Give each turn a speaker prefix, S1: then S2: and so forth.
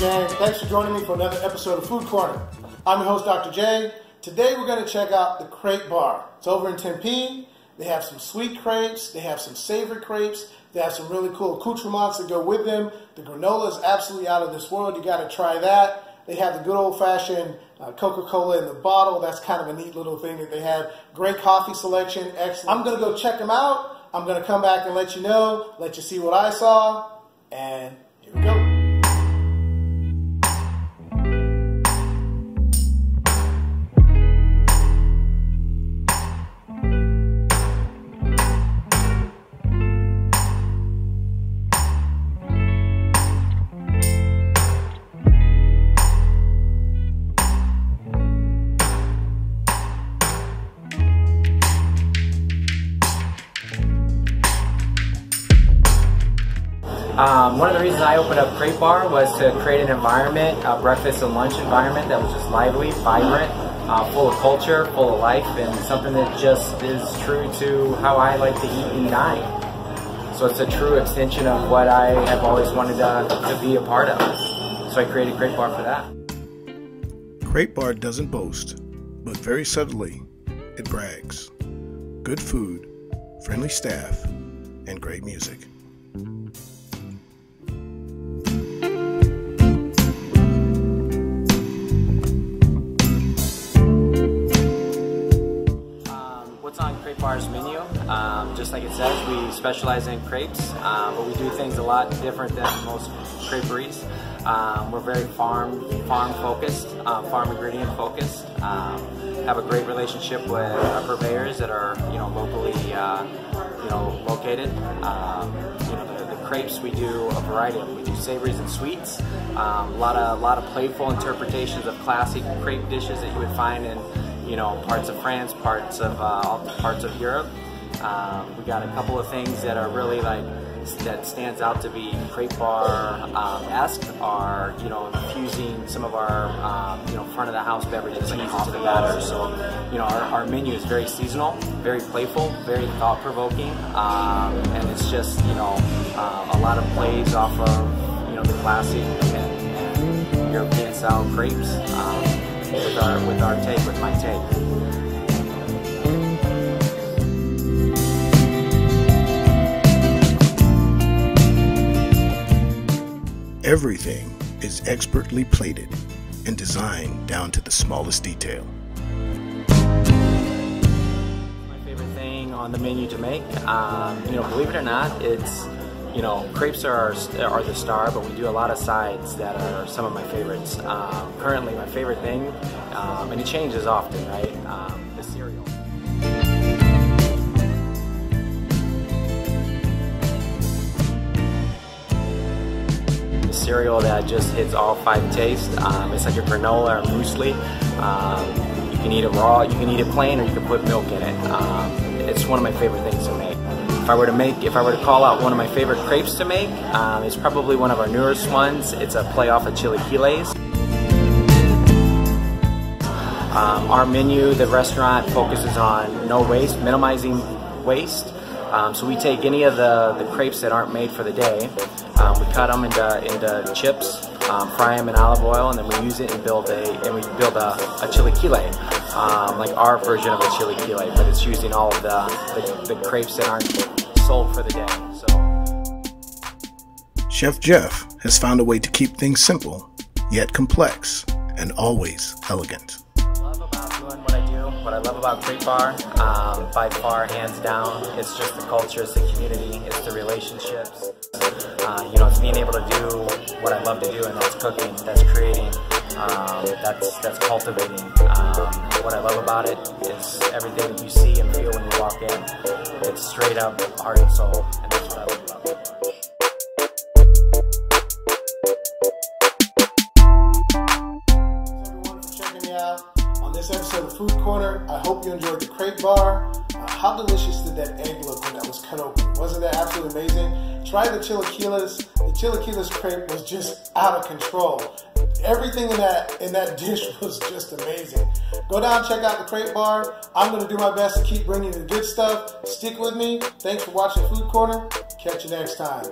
S1: Gang, thanks for joining me for another episode of Food Corner. I'm your host, Dr. J. Today we're going to check out the Crepe Bar. It's over in Tempe. They have some sweet crepes, they have some savory crepes, they have some really cool accoutrements that go with them. The granola is absolutely out of this world. You got to try that. They have the good old fashioned uh, Coca-Cola in the bottle. That's kind of a neat little thing that they have. Great coffee selection. Excellent. I'm going to go check them out. I'm going to come back and let you know, let you see what I saw, and here we go.
S2: Um, one of the reasons I opened up Crepe Bar was to create an environment, a breakfast and lunch environment that was just lively, vibrant, uh, full of culture, full of life, and something that just is true to how I like to eat and dine. So it's a true extension of what I have always wanted to, to be a part of. So I created Crepe Bar for that.
S1: Crepe Bar doesn't boast, but very subtly, it brags. Good food, friendly staff, and great music.
S2: Bar's menu. Um, just like it says, we specialize in crepes, um, but we do things a lot different than most creperies. Um, we're very farm farm focused, uh, farm ingredient focused. Um, have a great relationship with our purveyors that are you know locally uh, you know located. Um, you know the, crepes we do a variety of. We do savories and sweets. Um, a lot of a lot of playful interpretations of classic crepe dishes that you would find in you know, parts of France, parts of uh, parts of Europe. Um, we got a couple of things that are really like that stands out to be crepe bar um, esque are you know infusing some of our um, you know front of the house beverages like the batter. So you know our, our, menu is very seasonal, very playful, very thought provoking, um, and it's just you know uh, a lot of plays off of you know the classic and, and European style crepes. With our with our take, with my take.
S1: Everything is expertly plated and designed down to the smallest detail.
S2: My favorite thing on the menu to make, um, you know, believe it or not, it's you know, crepes are, are the star, but we do a lot of sides that are some of my favorites. Um, currently, my favorite thing, um, and it changes often, right? Um, the cereal. The cereal that just hits all five tastes. Um, it's like a granola or muesli. Um, you can eat it raw, you can eat it plain, or you can put milk in it. Um, it's one of my favorite things to make. If I were to make, if I were to call out one of my favorite crepes to make, um, it's probably one of our newest ones. It's a play off of chilaquiles. Um, our menu, the restaurant focuses on no waste, minimizing waste. Um, so we take any of the, the crepes that aren't made for the day, um, we cut them into, into chips, um, fry them in olive oil, and then we use it and build a and we build a, a chilaquile, um, like our version of a chili chilaquile, but it's using all of the, the, the crepes that aren't sold for the day. So.
S1: Chef Jeff has found a way to keep things simple, yet complex, and always elegant.
S2: What I love about Crepe Bar, um, by far, hands down, it's just the culture, it's the community, it's the relationships. Uh, you know, it's being able to do what I love to do, and that's cooking, that's creating, um, that's that's cultivating. Um, what I love about it is everything that you see and feel when you walk in. It's straight up heart and soul, and that's what I love about it.
S1: on this episode of Food Corner. I hope you enjoyed the crepe bar. Uh, how delicious did that egg look when that was cut open? Wasn't that absolutely amazing? Try the chilaquiles. The chilaquiles crepe was just out of control. Everything in that in that dish was just amazing. Go down, check out the crepe bar. I'm gonna do my best to keep bringing the good stuff. Stick with me. Thanks for watching Food Corner. Catch you next time.